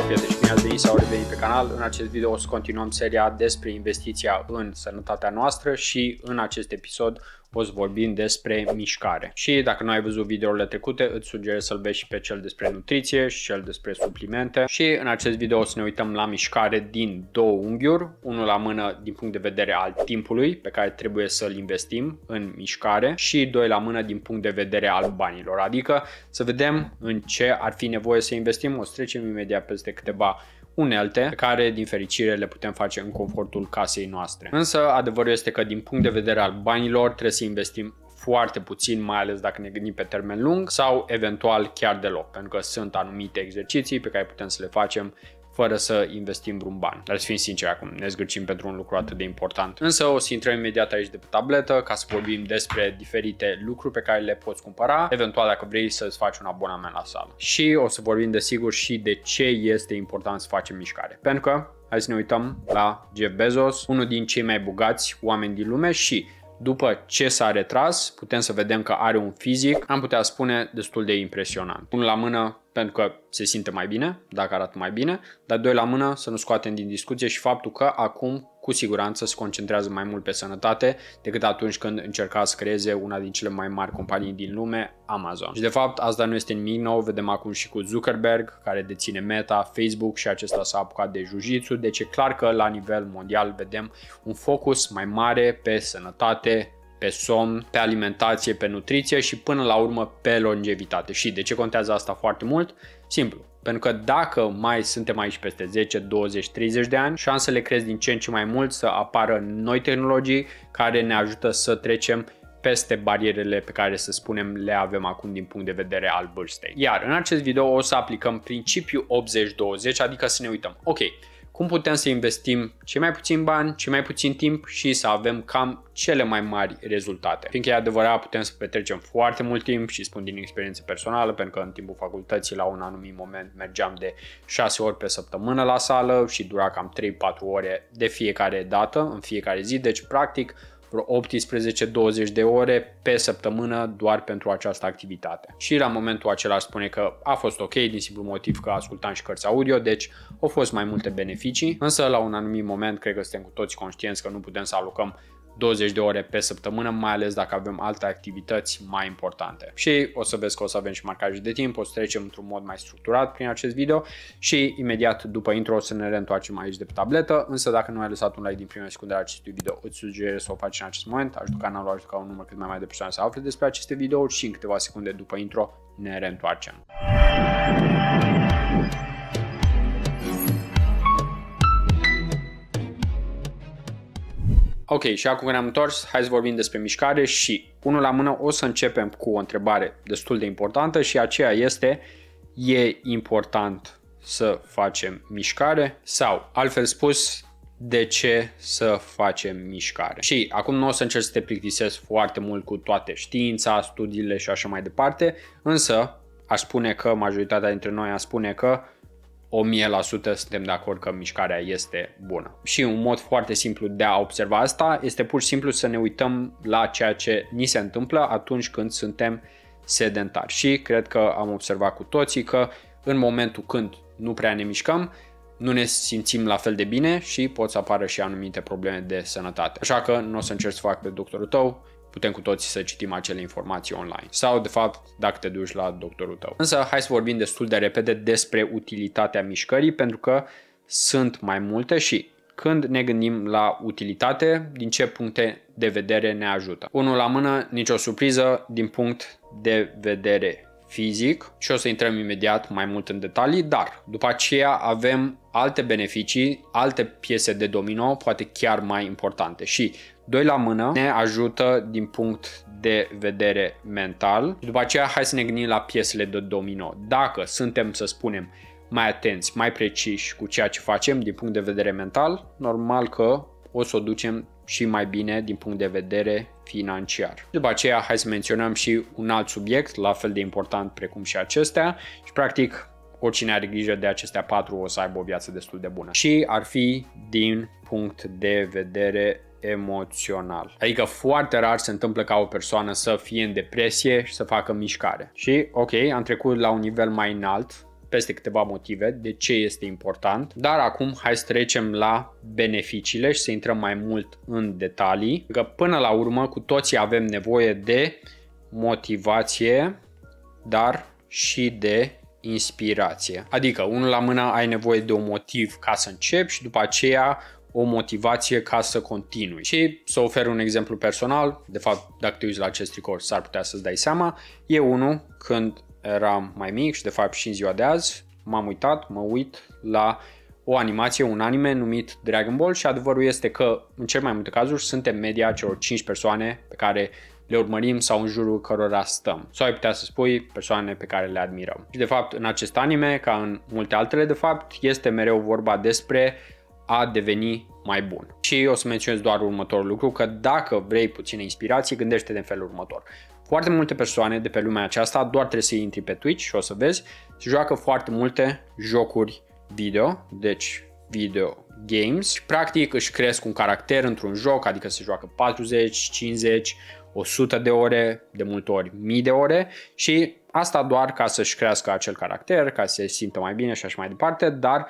Salutare, prieteni și bine ați venit sau revenit pe canal. În acest video o să continuăm seria despre investiția în sănătatea noastră și în acest episod o să vorbim despre mișcare. Și dacă nu ai văzut videourile trecute, îți sugerez să-l vezi și pe cel despre nutriție și cel despre suplimente. Și în acest video o să ne uităm la mișcare din două unghiuri, unul la mână din punct de vedere al timpului pe care trebuie să-l investim în mișcare și doi la mână din punct de vedere al banilor, adică să vedem în ce ar fi nevoie să investim. O să trecem imediat peste câteva unelte pe care din fericire le putem face în confortul casei noastre. Însă adevărul este că din punct de vedere al banilor trebuie să investim foarte puțin, mai ales dacă ne gândim pe termen lung sau eventual chiar deloc, pentru că sunt anumite exerciții pe care putem să le facem fără să investim vreun ban. Dar să fim sinceri acum, ne zgârcim pentru un lucru atât de important. Însă o să intrăm imediat aici de pe tabletă ca să vorbim despre diferite lucruri pe care le poți cumpăra, eventual dacă vrei să-ți faci un abonament la sală. Și o să vorbim desigur și de ce este important să facem mișcare. Pentru că Hai să ne uităm la Jeff Bezos, unul din cei mai bogați oameni din lume și după ce s-a retras, putem să vedem că are un fizic, am putea spune, destul de impresionant. Unul la mână pentru că se simte mai bine, dacă arată mai bine, dar doi la mână să nu scoatem din discuție și faptul că acum cu siguranță se concentrează mai mult pe sănătate decât atunci când încerca să creeze una din cele mai mari companii din lume, Amazon. Și de fapt asta nu este nimic nou, vedem acum și cu Zuckerberg care deține Meta, Facebook și acesta s-a apucat de jiu deci e clar că la nivel mondial vedem un focus mai mare pe sănătate, pe somn, pe alimentație, pe nutriție și până la urmă pe longevitate. Și de ce contează asta foarte mult? Simplu. Pentru că dacă mai suntem aici peste 10, 20, 30 de ani, șansele cresc din ce în ce mai mult să apară noi tehnologii care ne ajută să trecem peste barierele pe care să spunem le avem acum din punct de vedere al vârstei. Iar în acest video o să aplicăm principiul 80-20, adică să ne uităm, ok, cum putem să investim cei mai puțin bani, cei mai puțin timp și să avem cam cele mai mari rezultate. Fiindcă e adevărat, putem să petrecem foarte mult timp și spun din experiență personală, pentru că în timpul facultății la un anumit moment mergeam de 6 ori pe săptămână la sală și dura cam 3-4 ore de fiecare dată, în fiecare zi, deci practic vreo 18-20 de ore pe săptămână doar pentru această activitate. Și la momentul acela spune că a fost ok din simplu motiv că ascultam și cărți audio, deci au fost mai multe beneficii, însă la un anumit moment cred că suntem cu toți conștienți că nu putem să alocăm 20 de ore pe săptămână, mai ales dacă avem alte activități mai importante. Și o să vezi că o să avem și marcaje de timp, o să trecem într-un mod mai structurat prin acest video și imediat după intro o să ne reîntoarcem aici de pe tabletă, însă dacă nu ai lăsat un like din prima secundă a acestui video, îți sugerez să o faci în acest moment, ajută canalul, ajută ca un număr cât mai mare de persoane să afle despre aceste videouri și în câteva secunde după intro ne reîntoarcem. Ok, și acum când am întors, hai să vorbim despre mișcare și unul la mână o să începem cu o întrebare destul de importantă și aceea este e important să facem mișcare sau altfel spus de ce să facem mișcare. Și acum nu o să încerc să te plictisesc foarte mult cu toate știința, studiile și așa mai departe, însă aș spune că majoritatea dintre noi aș spune că 1000% suntem de acord că mișcarea este bună. Și un mod foarte simplu de a observa asta este pur și simplu să ne uităm la ceea ce ni se întâmplă atunci când suntem sedentari. Și cred că am observat cu toții că în momentul când nu prea ne mișcăm, nu ne simțim la fel de bine și pot să apară și anumite probleme de sănătate. Așa că nu o să încerc să fac pe doctorul tău, putem cu toții să citim acele informații online. Sau, de fapt, dacă te duci la doctorul tău. Însă, hai să vorbim destul de repede despre utilitatea mișcării, pentru că sunt mai multe și când ne gândim la utilitate, din ce puncte de vedere ne ajută. Unul la mână, nicio surpriză, din punct de vedere fizic și o să intrăm imediat mai mult în detalii, dar după aceea avem alte beneficii, alte piese de domino, poate chiar mai importante și doi la mână ne ajută din punct de vedere mental. După aceea hai să ne gândim la piesele de domino. Dacă suntem, să spunem, mai atenți, mai preciși cu ceea ce facem din punct de vedere mental, normal că o să o ducem și mai bine din punct de vedere financiar. După aceea, hai să menționăm și un alt subiect, la fel de important precum și acestea și practic oricine are grijă de acestea patru o să aibă o viață destul de bună. Și ar fi din punct de vedere emoțional. Adică foarte rar se întâmplă ca o persoană să fie în depresie și să facă mișcare. Și ok, am trecut la un nivel mai înalt peste câteva motive de ce este important, dar acum hai să trecem la beneficiile și să intrăm mai mult în detalii, că până la urmă cu toții avem nevoie de motivație, dar și de inspirație. Adică, unul la mână ai nevoie de un motiv ca să începi și după aceea o motivație ca să continui. Și să ofer un exemplu personal, de fapt, dacă te uiți la acest tricou, s-ar putea să-ți dai seama, e unul când eram mai mic și de fapt și în ziua de azi m-am uitat, mă uit la o animație, un anime numit Dragon Ball și adevărul este că în cel mai multe cazuri suntem media celor 5 persoane pe care le urmărim sau în jurul cărora stăm. Sau ai putea să spui persoane pe care le admirăm. Și de fapt în acest anime, ca în multe altele de fapt, este mereu vorba despre a deveni mai bun. Și o să menționez doar următorul lucru, că dacă vrei puțină inspirație, gândește-te în felul următor. Foarte multe persoane de pe lumea aceasta, doar trebuie să intri pe Twitch și o să vezi, se joacă foarte multe jocuri video, deci video games. Și practic își cresc un caracter într-un joc, adică se joacă 40, 50, 100 de ore, de multe ori mii de ore și asta doar ca să-și crească acel caracter, ca să se simtă mai bine și așa mai departe, dar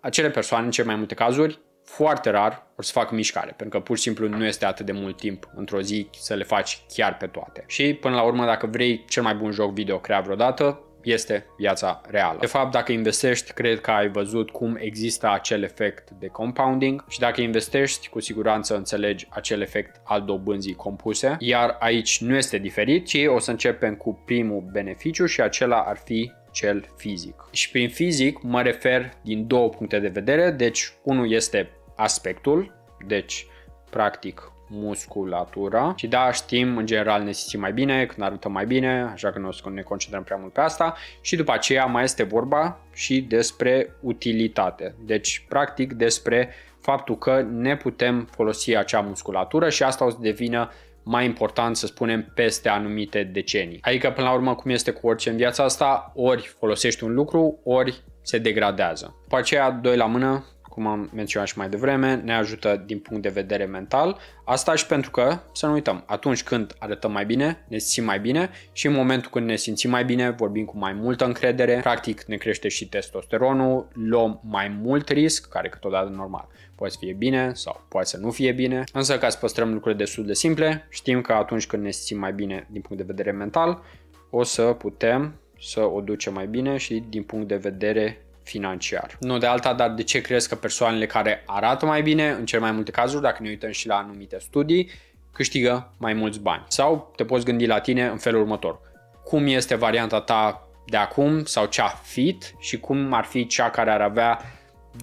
acele persoane, în cele mai multe cazuri, foarte rar o să facă mișcare, pentru că pur și simplu nu este atât de mult timp într-o zi să le faci chiar pe toate. Și până la urmă, dacă vrei cel mai bun joc video creat vreodată, este viața reală. De fapt, dacă investești, cred că ai văzut cum există acel efect de compounding și dacă investești, cu siguranță înțelegi acel efect al dobânzii compuse, iar aici nu este diferit, ci o să începem cu primul beneficiu și acela ar fi cel fizic. Și prin fizic mă refer din două puncte de vedere, deci unul este aspectul, deci practic musculatura și da, știm, în general ne simțim mai bine când arătăm mai bine, așa că nu o să ne concentrăm prea mult pe asta și după aceea mai este vorba și despre utilitate, deci practic despre faptul că ne putem folosi acea musculatură și asta o să devină mai important să spunem peste anumite decenii. Adică până la urmă cum este cu orice în viața asta, ori folosești un lucru, ori se degradează. După aceea, doi la mână, cum am menționat și mai devreme, ne ajută din punct de vedere mental. Asta și pentru că, să nu uităm, atunci când arătăm mai bine, ne simțim mai bine și în momentul când ne simțim mai bine, vorbim cu mai multă încredere, practic ne crește și testosteronul, luăm mai mult risc, care câteodată normal. Poate să fie bine sau poate să nu fie bine, însă ca să păstrăm lucrurile destul de simple, știm că atunci când ne simțim mai bine din punct de vedere mental, o să putem să o ducem mai bine și din punct de vedere financiar. Nu de alta, dar de ce crezi că persoanele care arată mai bine, în cel mai multe cazuri, dacă ne uităm și la anumite studii, câștigă mai mulți bani? Sau te poți gândi la tine în felul următor. Cum este varianta ta de acum sau cea fit și cum ar fi cea care ar avea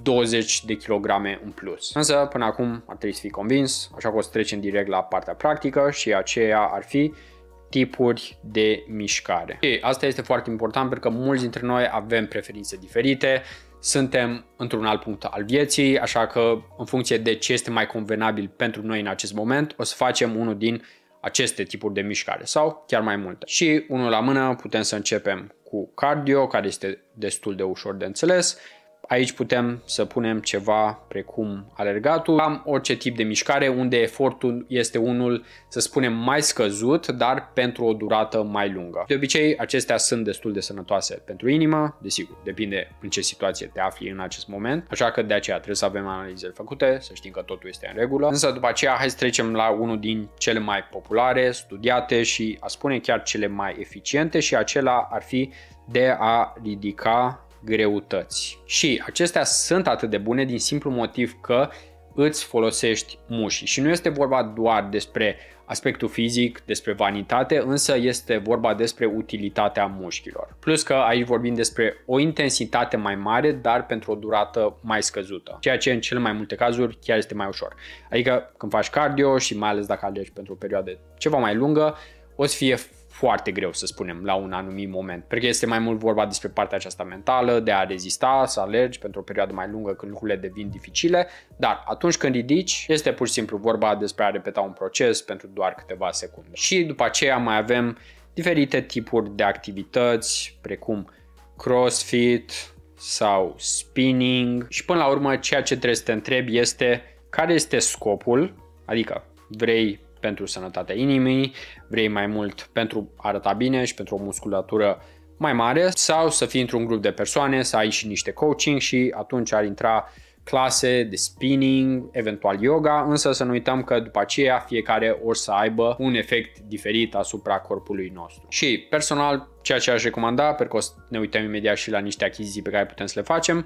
20 de kilograme în plus. Însă, până acum ar trebui să fii convins, așa că o să trecem direct la partea practică și aceea ar fi tipuri de mișcare. Și asta este foarte important pentru că mulți dintre noi avem preferințe diferite, suntem într-un alt punct al vieții, așa că în funcție de ce este mai convenabil pentru noi în acest moment, o să facem unul din aceste tipuri de mișcare sau chiar mai multe. Și unul la mână putem să începem cu cardio, care este destul de ușor de înțeles, Aici putem să punem ceva precum alergatul, am orice tip de mișcare unde efortul este unul, să spunem, mai scăzut, dar pentru o durată mai lungă. De obicei, acestea sunt destul de sănătoase pentru inimă, desigur, depinde în ce situație te afli în acest moment, așa că de aceea trebuie să avem analizele făcute, să știm că totul este în regulă. Însă după aceea hai să trecem la unul din cele mai populare, studiate și a spune chiar cele mai eficiente și acela ar fi de a ridica greutăți. Și acestea sunt atât de bune din simplu motiv că îți folosești mușii. Și nu este vorba doar despre aspectul fizic, despre vanitate, însă este vorba despre utilitatea mușchilor. Plus că aici vorbim despre o intensitate mai mare, dar pentru o durată mai scăzută, ceea ce în cele mai multe cazuri chiar este mai ușor. Adică când faci cardio și mai ales dacă alegi pentru o perioadă ceva mai lungă, o să fie foarte greu, să spunem, la un anumit moment. Pentru că este mai mult vorba despre partea aceasta mentală, de a rezista, să alergi pentru o perioadă mai lungă când lucrurile devin dificile, dar atunci când ridici, este pur și simplu vorba despre a repeta un proces pentru doar câteva secunde. Și după aceea mai avem diferite tipuri de activități, precum crossfit sau spinning și până la urmă ceea ce trebuie să te întrebi este care este scopul, adică vrei pentru sănătatea inimii, vrei mai mult pentru a arăta bine și pentru o musculatură mai mare sau să fii într-un grup de persoane, să ai și niște coaching și atunci ar intra clase de spinning, eventual yoga, însă să nu uităm că după aceea fiecare o să aibă un efect diferit asupra corpului nostru. Și personal, ceea ce aș recomanda, pentru că o să ne uităm imediat și la niște achiziții pe care putem să le facem,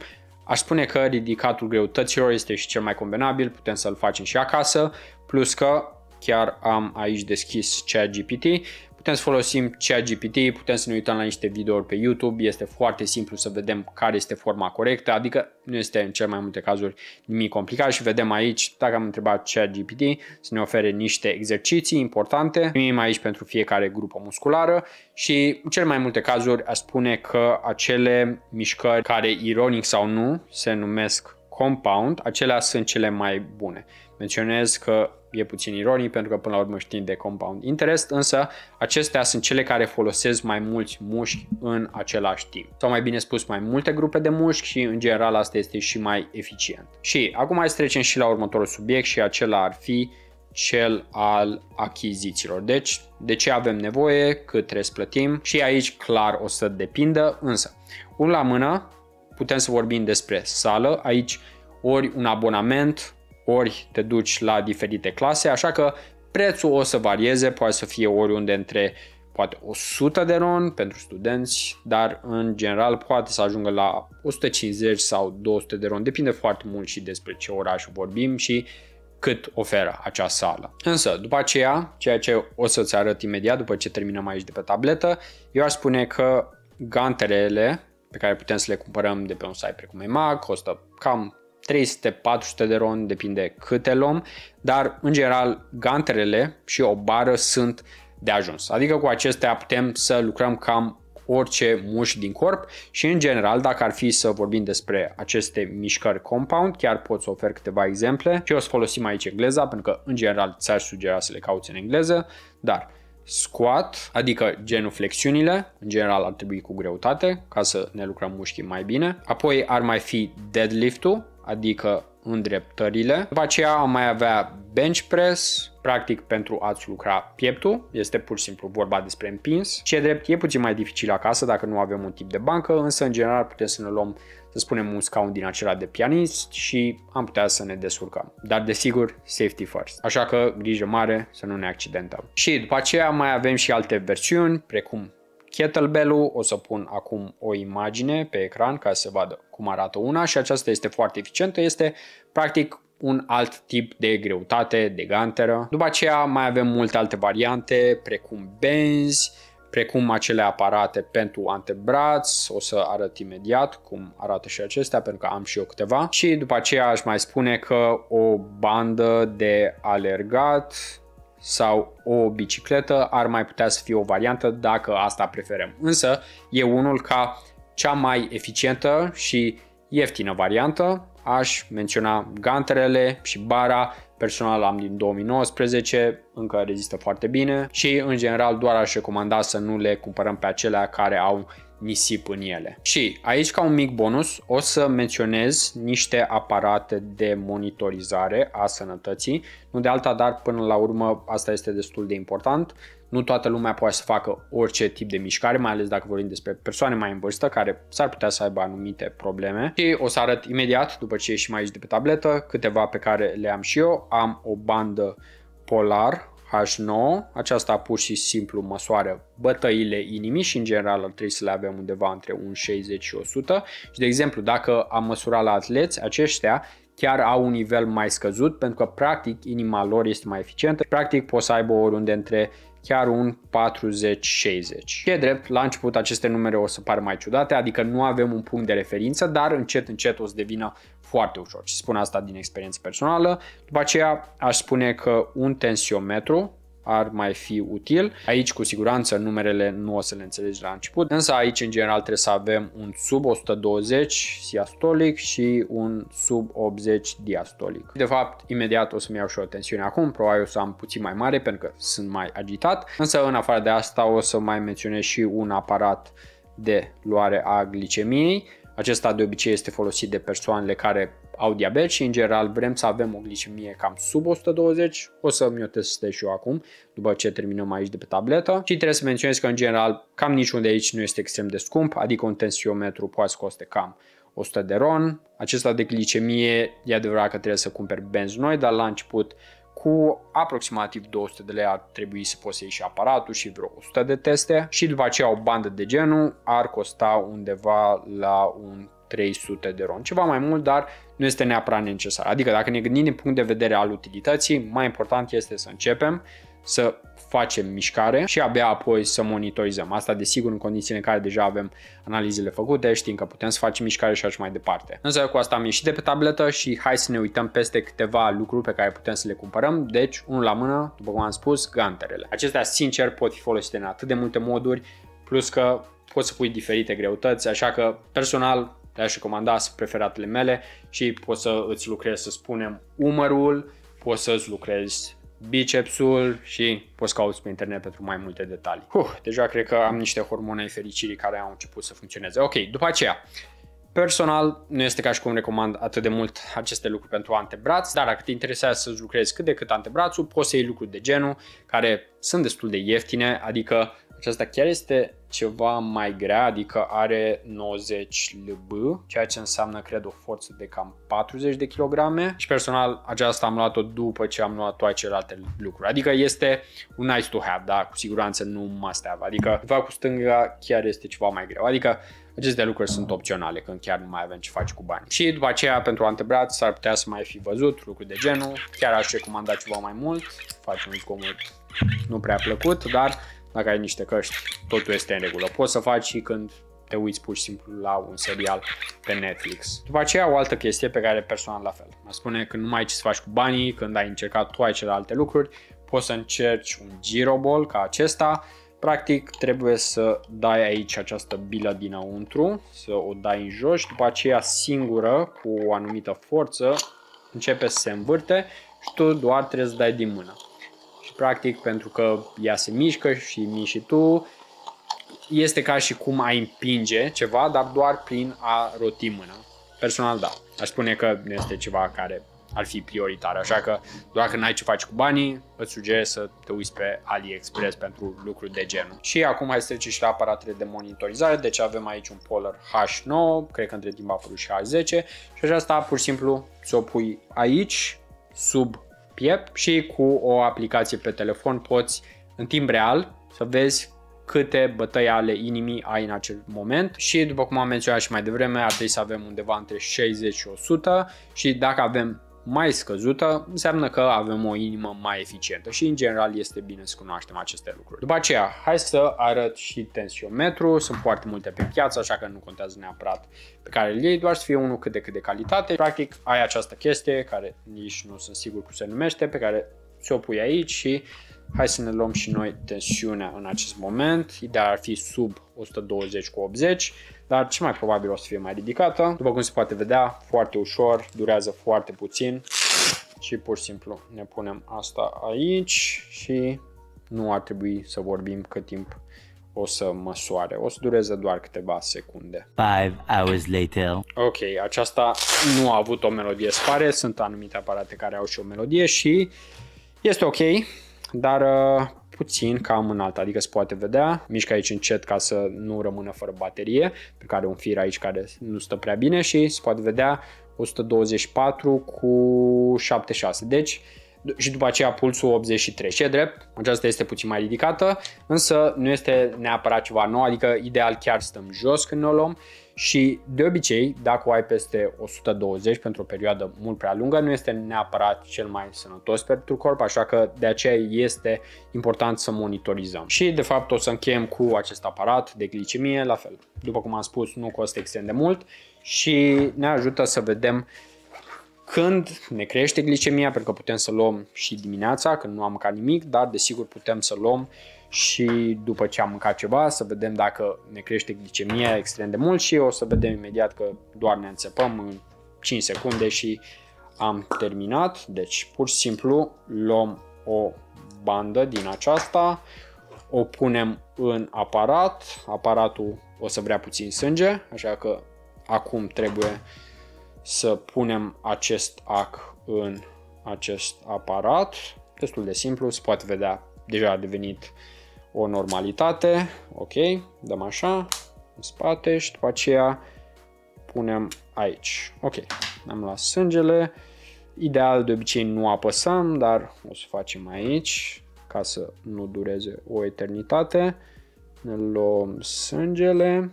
Aș spune că ridicatul greutăților este și cel mai convenabil, putem să-l facem și acasă, plus că chiar am aici deschis ChatGPT. Putem să folosim ChatGPT, putem să ne uităm la niște videouri pe YouTube, este foarte simplu să vedem care este forma corectă, adică nu este în cel mai multe cazuri nimic complicat și vedem aici, dacă am întrebat ChatGPT, să ne ofere niște exerciții importante, primim aici pentru fiecare grupă musculară și în cel mai multe cazuri aș spune că acele mișcări care ironic sau nu se numesc compound, acelea sunt cele mai bune. Menționez că e puțin ironic pentru că până la urmă știm de compound interest, însă acestea sunt cele care folosesc mai mulți mușchi în același timp. Sau mai bine spus mai multe grupe de mușchi și în general asta este și mai eficient. Și acum hai să trecem și la următorul subiect și acela ar fi cel al achizițiilor. Deci, de ce avem nevoie, cât trebuie să plătim și aici clar o să depindă, însă, un la mână, putem să vorbim despre sală, aici ori un abonament, ori te duci la diferite clase, așa că prețul o să varieze, poate să fie oriunde între poate 100 de ron pentru studenți, dar în general poate să ajungă la 150 sau 200 de ron, depinde foarte mult și despre ce oraș vorbim și cât oferă acea sală. Însă, după aceea, ceea ce o să-ți arăt imediat după ce terminăm aici de pe tabletă, eu aș spune că ganterele pe care putem să le cumpărăm de pe un site precum EMAG costă cam 300-400 de ron, depinde câte luăm, dar în general ganterele și o bară sunt de ajuns. Adică cu acestea putem să lucrăm cam orice mușchi din corp și în general dacă ar fi să vorbim despre aceste mișcări compound, chiar pot să ofer câteva exemple și o să folosim aici engleza pentru că în general ți-aș sugera să le cauți în engleză, dar squat, adică genul flexiunile, în general ar trebui cu greutate ca să ne lucrăm mușchii mai bine. Apoi ar mai fi deadlift-ul, adică îndreptările. După aceea am mai avea bench press, practic pentru a-ți lucra pieptul, este pur și simplu vorba despre împins. Ce drept e puțin mai dificil acasă dacă nu avem un tip de bancă, însă în general putem să ne luăm, să spunem, un scaun din acela de pianist și am putea să ne descurcăm. Dar desigur, safety first. Așa că grijă mare să nu ne accidentăm. Și după aceea mai avem și alte versiuni, precum Kettlebell-ul, o să pun acum o imagine pe ecran ca să se vadă cum arată una și aceasta este foarte eficientă, este practic un alt tip de greutate, de ganteră. După aceea mai avem multe alte variante, precum benzi, precum acele aparate pentru antebraț, o să arăt imediat cum arată și acestea, pentru că am și eu câteva. Și după aceea aș mai spune că o bandă de alergat, sau o bicicletă ar mai putea să fie o variantă dacă asta preferăm. Însă e unul ca cea mai eficientă și ieftină variantă. Aș menționa ganterele și bara, personal am din 2019, încă rezistă foarte bine și în general doar aș recomanda să nu le cumpărăm pe acelea care au nisip în ele. Și aici ca un mic bonus o să menționez niște aparate de monitorizare a sănătății, nu de alta, dar până la urmă asta este destul de important. Nu toată lumea poate să facă orice tip de mișcare, mai ales dacă vorbim despre persoane mai în vârstă care s-ar putea să aibă anumite probleme. Și o să arăt imediat, după ce ieșim aici de pe tabletă, câteva pe care le am și eu. Am o bandă polar H9, aceasta pur și simplu măsoară bătăile inimii și în general ar trebui să le avem undeva între 1,60 și 100 și de exemplu dacă am măsurat la atleți, aceștia chiar au un nivel mai scăzut pentru că practic inima lor este mai eficientă, practic pot să aibă oriunde între chiar un 40-60. E drept, la început aceste numere o să pară mai ciudate, adică nu avem un punct de referință, dar încet încet o să devină foarte ușor. Și spun asta din experiență personală. După aceea aș spune că un tensiometru ar mai fi util. Aici cu siguranță numerele nu o să le înțelegi la început, însă aici în general trebuie să avem un sub 120 siastolic și un sub 80 diastolic. De fapt, imediat o să-mi iau și o tensiune acum, probabil o să am puțin mai mare pentru că sunt mai agitat, însă în afară de asta o să mai menționez și un aparat de luare a glicemiei Acesta de obicei este folosit de persoanele care au diabet și în general vrem să avem o glicemie cam sub 120. O să mi-o testez și eu acum, după ce terminăm aici de pe tabletă. Și trebuie să menționez că în general cam niciun de aici nu este extrem de scump, adică un tensiometru poate să coste cam 100 de ron. Acesta de glicemie e adevărat că trebuie să cumperi benzi noi, dar la început cu aproximativ 200 de lei ar trebui să poți să iei și aparatul și vreo 100 de teste și după aceea o bandă de genul ar costa undeva la un 300 de ron, ceva mai mult, dar nu este neapărat necesar. Adică dacă ne gândim din punct de vedere al utilității, mai important este să începem să facem mișcare și abia apoi să monitorizăm. Asta desigur în condițiile în care deja avem analizele făcute, știm că putem să facem mișcare și așa mai departe. Însă cu asta am ieșit de pe tabletă și hai să ne uităm peste câteva lucruri pe care putem să le cumpărăm. Deci, unul la mână, după cum am spus, ganterele. Acestea, sincer, pot fi folosite în atât de multe moduri, plus că poți să pui diferite greutăți, așa că personal le-aș recomanda să preferatele mele și poți să îți lucrezi, să spunem, umărul, poți să îți lucrezi bicepsul și poți cauți pe internet pentru mai multe detalii. Huh, deja cred că am niște hormone ai fericirii care au început să funcționeze. Ok, după aceea, Personal, nu este ca și cum recomand atât de mult aceste lucruri pentru antebraț, dar dacă te interesează să-ți lucrezi cât de cât antebrațul, poți să iei lucruri de genul care sunt destul de ieftine, adică aceasta chiar este ceva mai grea, adică are 90 lb, ceea ce înseamnă, cred, o forță de cam 40 de kg și personal aceasta am luat-o după ce am luat toate celelalte lucruri. Adică este un nice to have, dar cu siguranță nu must have. Adică, de fapt, cu stânga chiar este ceva mai greu. Adică aceste lucruri sunt opționale când chiar nu mai avem ce face cu bani. Și după aceea, pentru antebraț, s-ar putea să mai fi văzut lucruri de genul. Chiar aș recomanda ceva mai mult. Face un zgomot nu prea plăcut, dar dacă ai niște căști, totul este în regulă. Poți să faci și când te uiți pur și simplu la un serial pe Netflix. După aceea, o altă chestie pe care personal la fel. Mă spune că nu mai ai ce să faci cu banii, când ai încercat toate celelalte lucruri, poți să încerci un giroball ca acesta. Practic, trebuie să dai aici această bilă dinăuntru, să o dai în jos și după aceea singură, cu o anumită forță, începe să se învârte și tu doar trebuie să dai din mână practic, pentru că ea se mișcă și miști tu, este ca și cum ai împinge ceva, dar doar prin a roti mâna. Personal, da. Aș spune că nu este ceva care ar fi prioritar, așa că doar că n-ai ce faci cu banii, îți sugerez să te uiți pe AliExpress pentru lucruri de genul. Și acum hai să trecem și la aparatele de monitorizare, deci avem aici un Polar H9, cred că între timp a apărut și H10 și aceasta pur și simplu ți-o pui aici, sub piept și cu o aplicație pe telefon poți în timp real să vezi câte bătăi ale inimii ai în acel moment și după cum am menționat și mai devreme ar trebui să avem undeva între 60 și 100 și dacă avem mai scăzută, înseamnă că avem o inimă mai eficientă și în general este bine să cunoaștem aceste lucruri. După aceea, hai să arăt și tensiometru, sunt foarte multe pe piață, așa că nu contează neapărat pe care îl iei, doar să fie unul cât de cât de calitate. Practic, ai această chestie, care nici nu sunt sigur cum se numește, pe care ți-o pui aici și hai să ne luăm și noi tensiunea în acest moment. Ideea ar fi sub 120 cu 80 dar ce mai probabil o să fie mai ridicată. După cum se poate vedea, foarte ușor, durează foarte puțin și pur și simplu ne punem asta aici și nu ar trebui să vorbim cât timp o să măsoare. O să dureze doar câteva secunde. Five hours later. Ok, aceasta nu a avut o melodie spare, sunt anumite aparate care au și o melodie și este ok, dar uh, puțin cam înalt, adică se poate vedea. Mișcă aici încet ca să nu rămână fără baterie, pe care un fir aici care nu stă prea bine și se poate vedea 124 cu 76. Deci și după aceea pulsul 83. Ce drept, aceasta este puțin mai ridicată, însă nu este neapărat ceva nou, adică ideal chiar stăm jos când ne o luăm și de obicei, dacă o ai peste 120 pentru o perioadă mult prea lungă, nu este neapărat cel mai sănătos pentru corp, așa că de aceea este important să monitorizăm. Și de fapt o să încheiem cu acest aparat de glicemie, la fel. După cum am spus, nu costă extrem de mult și ne ajută să vedem când ne crește glicemia, pentru că putem să luăm și dimineața, când nu am mâncat nimic, dar desigur putem să luăm și după ce am mâncat ceva să vedem dacă ne crește glicemia extrem de mult și o să vedem imediat că doar ne înțepăm în 5 secunde și am terminat. Deci pur și simplu luăm o bandă din aceasta, o punem în aparat, aparatul o să vrea puțin sânge, așa că acum trebuie să punem acest ac în acest aparat. Destul de simplu, se poate vedea, deja a devenit o normalitate. Ok, dăm așa, în spate și după aceea punem aici. Ok, am luat sângele. Ideal de obicei nu apăsăm, dar o să facem aici ca să nu dureze o eternitate. Ne luăm sângele,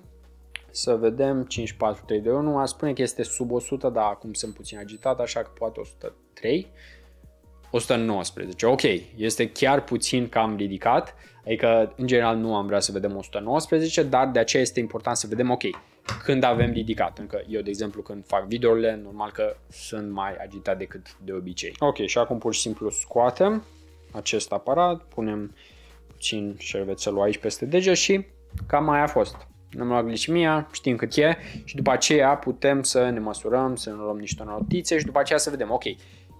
să vedem 5431, 3, 2, 1, aș spune că este sub 100, dar acum sunt puțin agitat, așa că poate 103. 119, ok, este chiar puțin cam ridicat, adică în general nu am vrea să vedem 119, dar de aceea este important să vedem, ok, când avem ridicat, pentru că eu, de exemplu, când fac videourile, normal că sunt mai agitat decât de obicei. Ok, și acum pur și simplu scoatem acest aparat, punem puțin șervețelul aici peste dege și cam mai a fost. Ne-am luat glicemia, știm cât e și după aceea putem să ne măsurăm, să ne luăm niște notițe și după aceea să vedem, ok,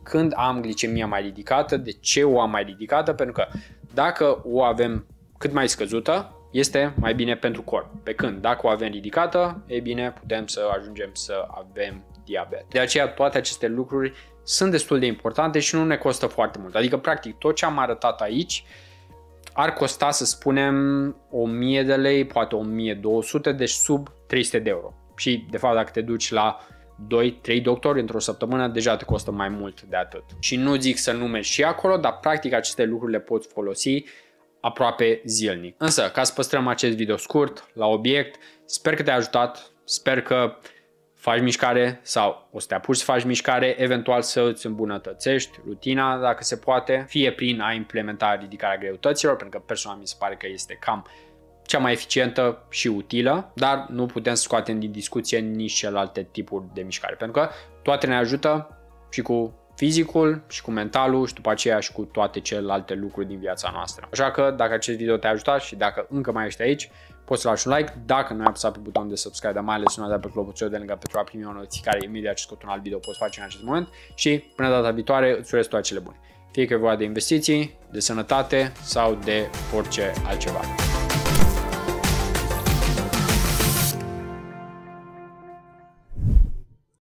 când am glicemia mai ridicată, de ce o am mai ridicată, pentru că dacă o avem cât mai scăzută, este mai bine pentru corp. Pe când dacă o avem ridicată, e bine, putem să ajungem să avem diabet. De aceea toate aceste lucruri sunt destul de importante și nu ne costă foarte mult. Adică, practic, tot ce am arătat aici ar costa, să spunem, 1000 de lei, poate 1200, deci sub 300 de euro. Și, de fapt, dacă te duci la 2-3 doctori într-o săptămână, deja te costă mai mult de atât. Și nu zic să nu mergi și acolo, dar practic aceste lucruri le poți folosi aproape zilnic. Însă, ca să păstrăm acest video scurt, la obiect, sper că te-a ajutat, sper că faci mișcare sau o să te apuci să faci mișcare, eventual să îți îmbunătățești rutina dacă se poate, fie prin a implementa ridicarea greutăților, pentru că personal mi se pare că este cam cea mai eficientă și utilă, dar nu putem să scoatem din discuție nici celelalte tipuri de mișcare, pentru că toate ne ajută și cu fizicul și cu mentalul și după aceea și cu toate celelalte lucruri din viața noastră. Așa că dacă acest video te-a ajutat și dacă încă mai ești aici, poți să lași un like. Dacă nu ai apăsat pe butonul de subscribe, dar mai ales nu ai pe clopoțelul de lângă pentru a primi o notificare imediat ce scot un alt video, poți face în acest moment și până data viitoare îți urez toate cele bune. Fie că e vorba de investiții, de sănătate sau de orice altceva.